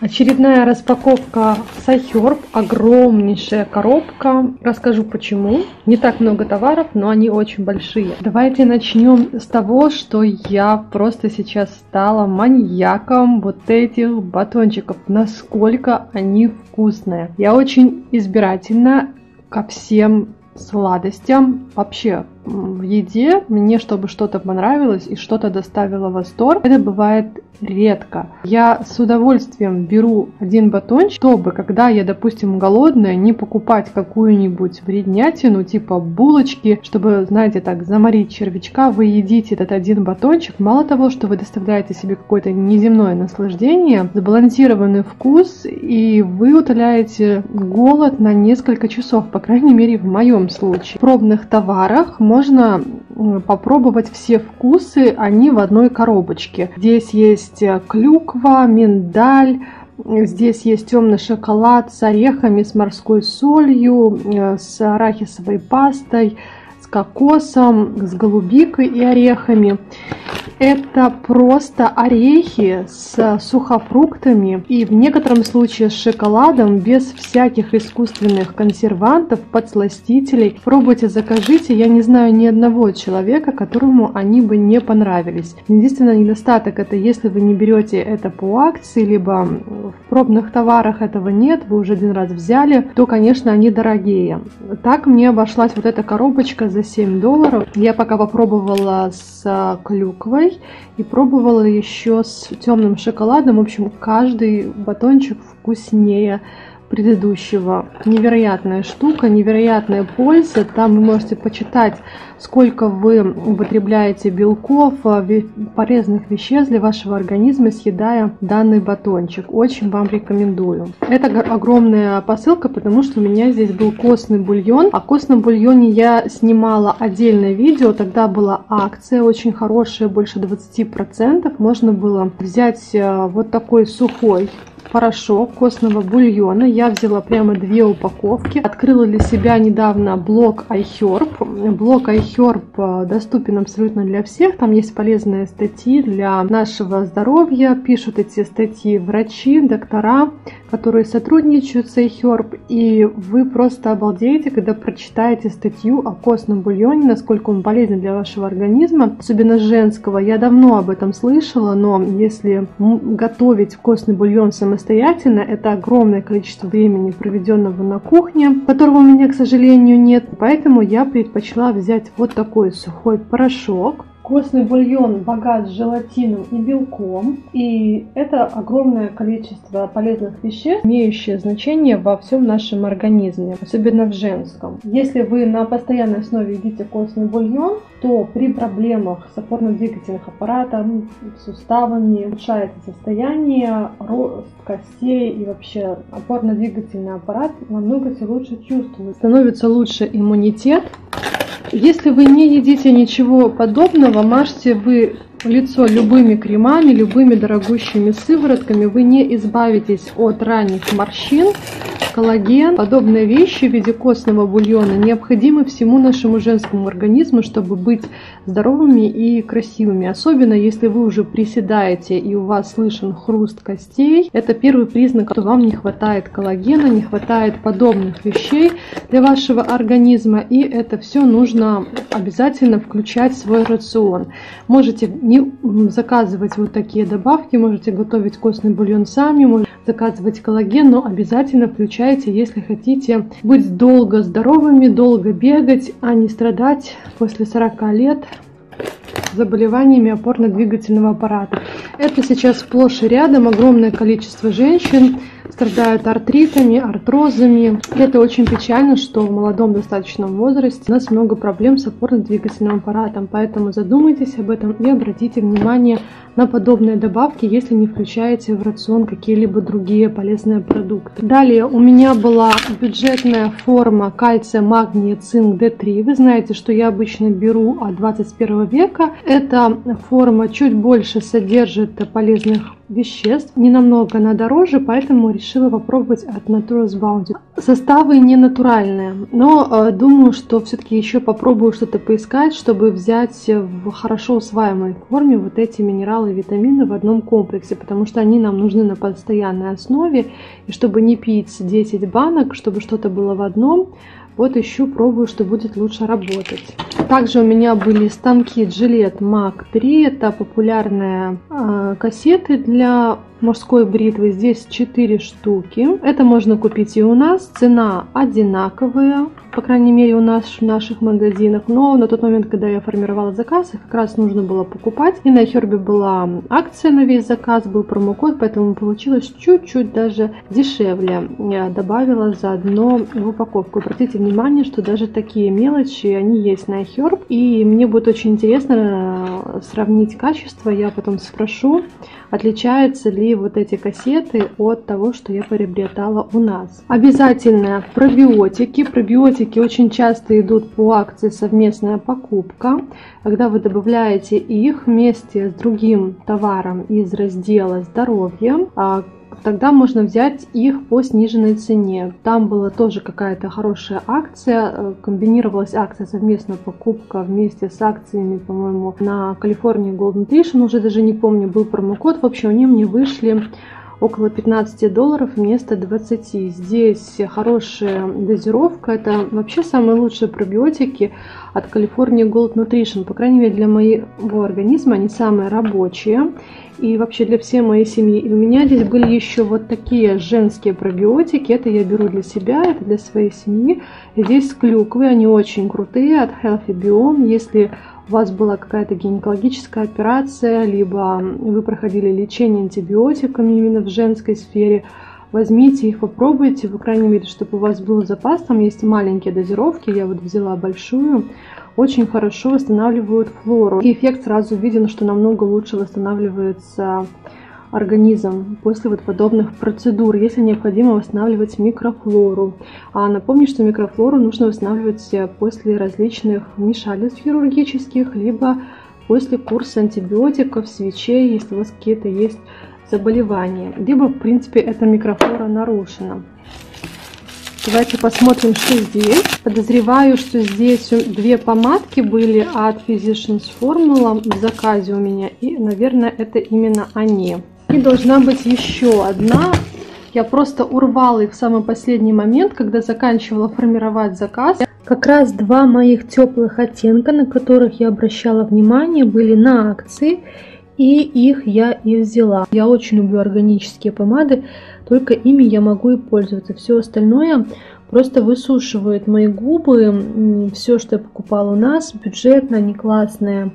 Очередная распаковка Сайхерб, огромнейшая коробка. Расскажу почему. Не так много товаров, но они очень большие. Давайте начнем с того, что я просто сейчас стала маньяком вот этих батончиков. Насколько они вкусные. Я очень избирательна ко всем сладостям. Вообще в еде мне, чтобы что-то понравилось и что-то доставило восторг, это бывает редко. Я с удовольствием беру один батончик, чтобы, когда я, допустим, голодная, не покупать какую-нибудь вреднятину, типа булочки, чтобы, знаете, так, заморить червячка, вы едите этот один батончик. Мало того, что вы доставляете себе какое-то неземное наслаждение, сбалансированный вкус, и вы утоляете голод на несколько часов, по крайней мере, в моем случае. В пробных товарах можно попробовать все вкусы, они в одной коробочке. Здесь есть э, клюква, миндаль, Здесь есть темный шоколад с орехами, с морской солью, э, с арахисовой пастой, кокосом, с голубикой и орехами. Это просто орехи с сухофруктами и в некотором случае с шоколадом без всяких искусственных консервантов, подсластителей. Пробуйте, закажите. Я не знаю ни одного человека, которому они бы не понравились. Единственный недостаток это если вы не берете это по акции, либо в пробных товарах этого нет, вы уже один раз взяли, то, конечно, они дорогие. Так мне обошлась вот эта коробочка за 7 долларов. Я пока попробовала с клюквой и пробовала еще с темным шоколадом. В общем, каждый батончик вкуснее предыдущего. Невероятная штука, невероятная польза. Там вы можете почитать, сколько вы употребляете белков, э, полезных веществ для вашего организма, съедая данный батончик. Очень вам рекомендую. Это огромная посылка, потому что у меня здесь был костный бульон. О костном бульоне я снимала отдельное видео. Тогда была акция очень хорошая, больше 20%. Можно было взять э, вот такой сухой порошок костного бульона. Я взяла прямо две упаковки. Открыла для себя недавно блог iHerb. Блог iHerb э, доступен абсолютно для всех. Там есть полезные статьи для нашего здоровья. Пишут эти статьи врачи, доктора, которые сотрудничают с iHerb. И вы просто обалдеете, когда прочитаете статью о костном бульоне, насколько он полезен для вашего организма, особенно женского. Я давно об этом слышала, но если готовить костный бульон самостоятельно. Это огромное количество времени, проведенного на кухне, которого у меня, к сожалению, нет. Поэтому я предпочла взять вот такой сухой порошок. Костный бульон богат желатином и белком, и это огромное количество полезных веществ, имеющие значение во всем нашем организме, особенно в женском. Если вы на постоянной основе едите костный бульон, то при проблемах с опорно-двигательным аппаратом, суставами улучшается состояние, рост костей и вообще опорно-двигательный аппарат намного лучше чувствует. Становится лучше иммунитет, если вы не едите ничего подобного, мажьте вы лицо любыми кремами, любыми дорогущими сыворотками, вы не избавитесь от ранних морщин, коллаген, подобные вещи в виде костного бульона необходимы всему нашему женскому организму, чтобы быть здоровыми и красивыми. Особенно если вы уже приседаете и у вас слышен хруст костей. Это первый признак, что вам не хватает коллагена, не хватает подобных вещей для вашего организма. И это все нужно обязательно включать в свой рацион. Можете не заказывать вот такие добавки, можете готовить костный бульон сами, можете заказывать коллаген, но обязательно включайте, если хотите быть долго здоровыми, долго бегать, а не страдать после 40 лет заболеваниями опорно-двигательного аппарата. Это сейчас сплошь и рядом огромное количество женщин страдают артритами, артрозами. И это очень печально, что в молодом достаточном возрасте у нас много проблем с опорно-двигательным аппаратом. Поэтому задумайтесь об этом и обратите внимание на подобные добавки, если не включаете в рацион какие-либо другие полезные продукты. Далее у меня была бюджетная форма кальция, магния, цинк D3. Вы знаете, что я обычно беру от 21 века. Эта форма чуть больше содержит полезных веществ. Не намного она дороже, поэтому решила попробовать от Naturals Bounty. Составы не натуральные, но э, думаю, что все-таки еще попробую что-то поискать, чтобы взять в хорошо усваиваемой форме вот эти минералы и витамины в одном комплексе, потому что они нам нужны на постоянной основе. И чтобы не пить 10 банок, чтобы что-то было в одном, вот ищу, пробую, что будет лучше работать. Также у меня были станки Gillette Mac 3. Это популярные э, кассеты для мужской бритвы. Здесь 4 штуки. Это можно купить и у нас. Цена одинаковая, по крайней мере у нас в наших магазинах. Но на тот момент, когда я формировала заказ, их как раз нужно было покупать. И на Хербе была акция на весь заказ, был промокод, поэтому получилось чуть-чуть даже дешевле. Я добавила заодно в упаковку. Обратите внимание, что даже такие мелочи, они есть на Herb. И мне будет очень интересно э, сравнить качество. Я потом спрошу, отличаются ли вот эти кассеты от того, что я приобретала у нас. Обязательно пробиотики. Пробиотики очень часто идут по акции совместная покупка. Когда вы добавляете их вместе с другим товаром из раздела здоровье, а тогда можно взять их по сниженной цене. Там была тоже какая-то хорошая акция, э, комбинировалась акция совместная покупка вместе с акциями, по-моему, на Калифорнии Golden Nutrition, уже даже не помню, был промокод, в общем, они мне вышли около 15 долларов вместо 20. Здесь хорошая дозировка. Это вообще самые лучшие пробиотики от California Gold Nutrition. По крайней мере, для моего организма они самые рабочие. И вообще для всей моей семьи. И у меня здесь были еще вот такие женские пробиотики. Это я беру для себя, это для своей семьи. Здесь клюквы, они очень крутые от Healthy Biome. Если у вас была какая-то гинекологическая операция, либо вы проходили лечение антибиотиками именно в женской сфере, возьмите их, попробуйте, по крайней мере, чтобы у вас был запас. Там есть маленькие дозировки, я вот взяла большую. Очень хорошо восстанавливают флору. И эффект сразу виден, что намного лучше восстанавливается организм после вот подобных процедур, если необходимо восстанавливать микрофлору. А напомню, что микрофлору нужно восстанавливать после различных вмешательств хирургических, либо после курса антибиотиков, свечей, если у вас какие-то есть заболевания. Либо, в принципе, эта микрофлора нарушена. Давайте посмотрим, что здесь. Подозреваю, что здесь две помадки были от Physicians Formula в заказе у меня. И, наверное, это именно они. И должна быть еще одна. Я просто урвала их в самый последний момент, когда заканчивала формировать заказ. Как раз два моих теплых оттенка, на которых я обращала внимание, были на акции. И их я и взяла. Я очень люблю органические помады, только ими я могу и пользоваться. Все остальное просто высушивает мои губы. Все, что я покупала у нас, бюджетно, не классное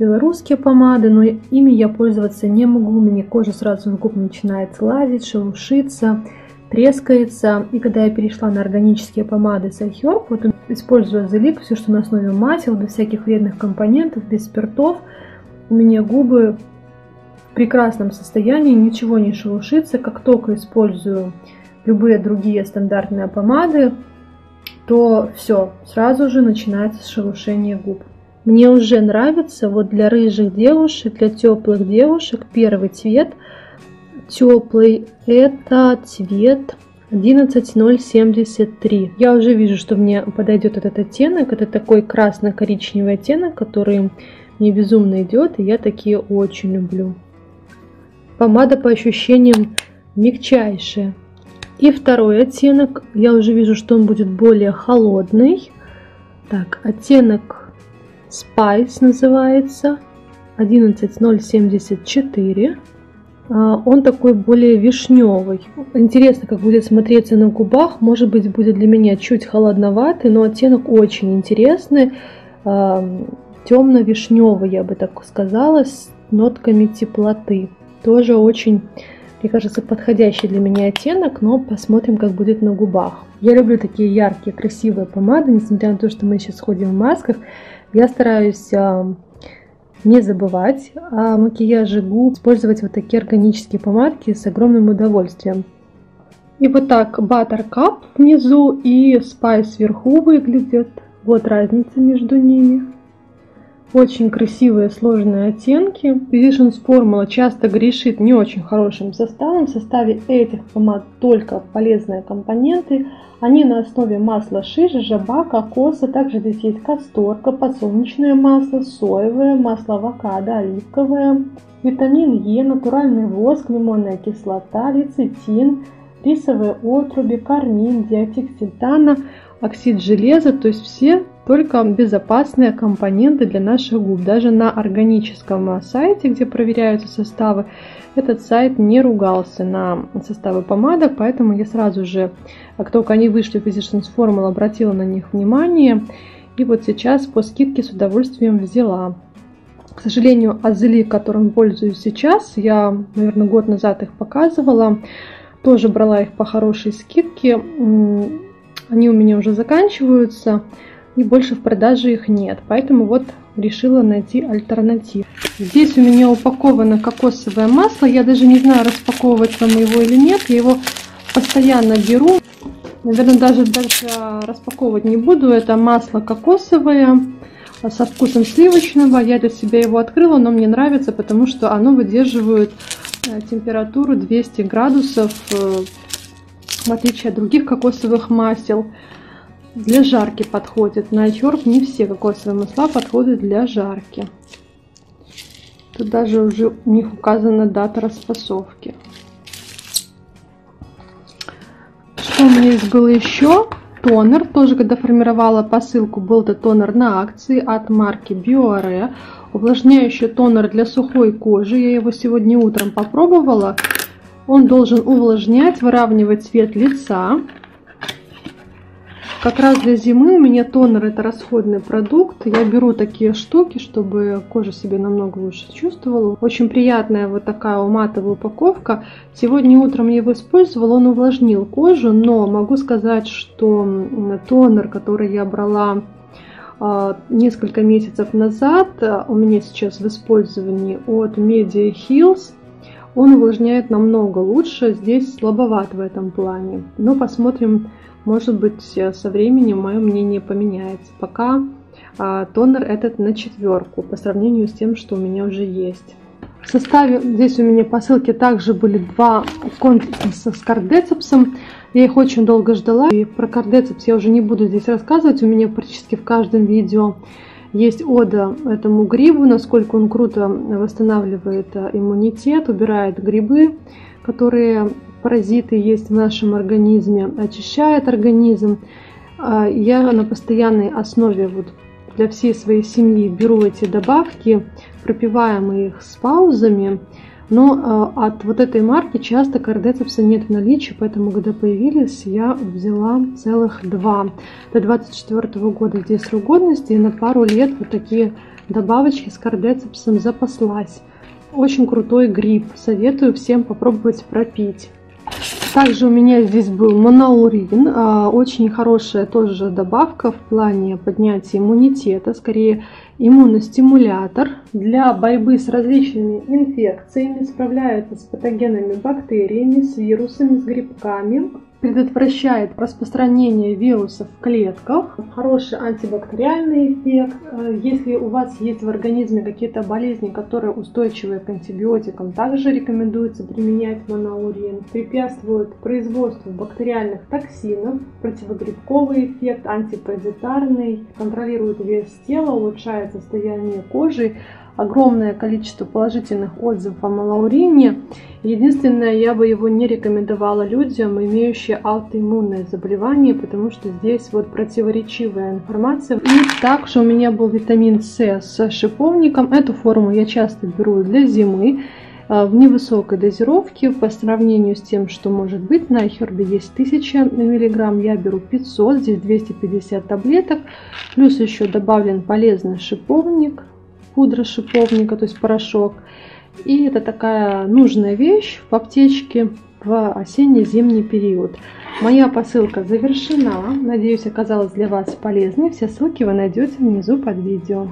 белорусские помады, но ими я пользоваться не могу. У меня кожа сразу с губ начинает слазить, шелушиться, трескается. И когда я перешла на органические помады с iHerb, вот используя The все, что на основе масел, без всяких вредных компонентов, без спиртов, у меня губы в прекрасном состоянии, ничего не шелушится. Как только использую любые другие стандартные помады, то все, сразу же начинается шелушение губ. Мне уже нравится вот для рыжих девушек, для теплых девушек первый цвет теплый. Это цвет 11073. Я уже вижу, что мне подойдет этот оттенок. Это такой красно-коричневый оттенок, который мне безумно идет, и я такие очень люблю. Помада по ощущениям мягчайшая. И второй оттенок, я уже вижу, что он будет более холодный. Так, оттенок Spice называется. 11074. А, он такой более вишневый. Интересно, как будет смотреться на губах. Может быть, будет для меня чуть холодноватый, но оттенок очень интересный. А, Темно-вишневый, я бы так сказала, с нотками теплоты. Тоже очень, мне кажется, подходящий для меня оттенок, но посмотрим, как будет на губах. Я люблю такие яркие, красивые помады, несмотря на то, что мы сейчас ходим в масках. Я стараюсь а, не забывать о макияже губ, использовать вот такие органические помадки с огромным удовольствием. И вот так Buttercup внизу и Spice вверху выглядят. Вот разница между ними. Очень красивые сложные оттенки. Physicians Formula часто грешит не очень хорошим составом. В составе этих помад только полезные компоненты. Они на основе масла шиши, жаба, кокоса. Также здесь есть касторка, подсолнечное масло, соевое, масло авокадо, оливковое, витамин Е, натуральный воск, лимонная кислота, лецитин, рисовые отруби, кармин, диотикситана, оксид железа. То есть все только безопасные компоненты для наших губ. Даже на органическом сайте, где проверяются составы, этот сайт не ругался на составы помадок, поэтому я сразу же, как только они вышли в Physicians Formula, обратила на них внимание. И вот сейчас по скидке с удовольствием взяла. К сожалению, азели, которым пользуюсь сейчас, я, наверное, год назад их показывала, тоже брала их по хорошей скидке. Они у меня уже заканчиваются и больше в продаже их нет. Поэтому вот решила найти альтернатив. Здесь у меня упаковано кокосовое масло. Я даже не знаю, распаковывать вам его или нет. Я его постоянно беру. Наверное, даже дальше распаковывать не буду. Это масло кокосовое со вкусом сливочного. Я для себя его открыла, но мне нравится, потому что оно выдерживает температуру 200 градусов, э, в отличие от других кокосовых масел для жарки подходит. На iHerb не все кокосовые масла подходят для жарки. Тут даже уже у них указана дата распасовки. Что у меня здесь было еще? Тонер. Тоже, когда формировала посылку, был это тонер на акции от марки Bioare. Увлажняющий тонер для сухой кожи. Я его сегодня утром попробовала. Он должен увлажнять, выравнивать цвет лица. Как раз для зимы у меня тонер это расходный продукт. Я беру такие штуки, чтобы кожа себя намного лучше чувствовала. Очень приятная вот такая матовая упаковка. Сегодня утром я его использовала, он увлажнил кожу, но могу сказать, что тонер, который я брала а, несколько месяцев назад, у меня сейчас в использовании от Media Hills, он увлажняет намного лучше. Здесь слабоват в этом плане. Но посмотрим, может быть, э, со временем мое мнение поменяется. Пока а, тонер этот на четверку по сравнению с тем, что у меня уже есть. В составе здесь у меня посылки также были два комплекса с кардецепсом. Я их очень долго ждала. И про кардецепс я уже не буду здесь рассказывать. У меня практически в каждом видео есть ода этому грибу, насколько он круто восстанавливает э, иммунитет, убирает грибы, которые паразиты есть в нашем организме, очищает организм. А, я на постоянной основе вот для всей своей семьи беру эти добавки, пропиваем их с паузами, но а, от вот этой марки часто кардецепса нет в наличии, поэтому когда появились, я взяла целых два. До 24 года здесь срок годности, и на пару лет вот такие добавочки с кардецепсом запаслась. Очень крутой гриб, советую всем попробовать пропить. Также у меня здесь был моноурин, а, очень хорошая тоже добавка в плане поднятия иммунитета, скорее иммуностимулятор для борьбы с различными инфекциями, справляется с патогенными бактериями, с вирусами, с грибками, предотвращает распространение вирусов в клетках, хороший антибактериальный эффект. Э, если у вас есть в организме какие-то болезни, которые устойчивы к антибиотикам, также рекомендуется применять моноурин. Препятствует производству бактериальных токсинов, противогрибковый эффект, антипаразитарный, контролирует вес тела, улучшает состояние кожи огромное количество положительных отзывов о малаурине. Единственное, я бы его не рекомендовала людям, имеющие аутоиммунные заболевания, потому что здесь вот противоречивая информация. И также у меня был витамин С с шиповником. Эту форму я часто беру для зимы а, в невысокой дозировке по сравнению с тем, что может быть на Хербе есть 1000 мг, я беру 500, здесь 250 таблеток, плюс еще добавлен полезный шиповник, пудра шиповника, то есть порошок. И это такая нужная вещь в аптечке в осенне-зимний период. Моя посылка завершена. Надеюсь, оказалась для вас полезной. Все ссылки вы найдете внизу под видео.